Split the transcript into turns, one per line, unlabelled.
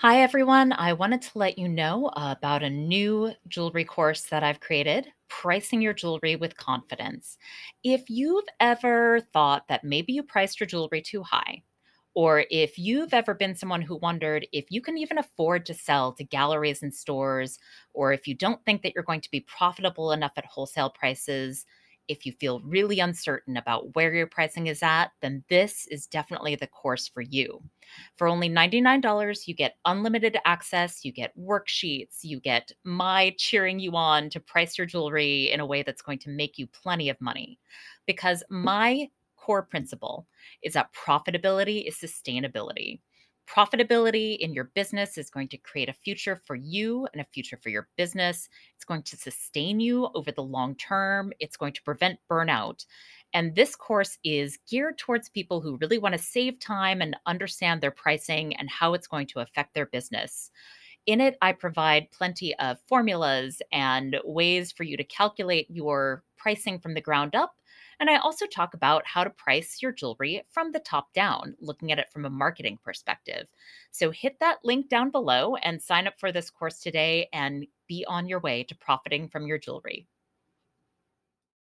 Hi, everyone. I wanted to let you know about a new jewelry course that I've created Pricing Your Jewelry with Confidence. If you've ever thought that maybe you priced your jewelry too high, or if you've ever been someone who wondered if you can even afford to sell to galleries and stores, or if you don't think that you're going to be profitable enough at wholesale prices, if you feel really uncertain about where your pricing is at, then this is definitely the course for you. For only $99, you get unlimited access, you get worksheets, you get my cheering you on to price your jewelry in a way that's going to make you plenty of money. Because my core principle is that profitability is sustainability. Profitability in your business is going to create a future for you and a future for your business. It's going to sustain you over the long term. It's going to prevent burnout. And this course is geared towards people who really want to save time and understand their pricing and how it's going to affect their business. In it, I provide plenty of formulas and ways for you to calculate your pricing from the ground up. And I also talk about how to price your jewelry from the top down, looking at it from a marketing perspective. So hit that link down below and sign up for this course today and be on your way to profiting from your jewelry.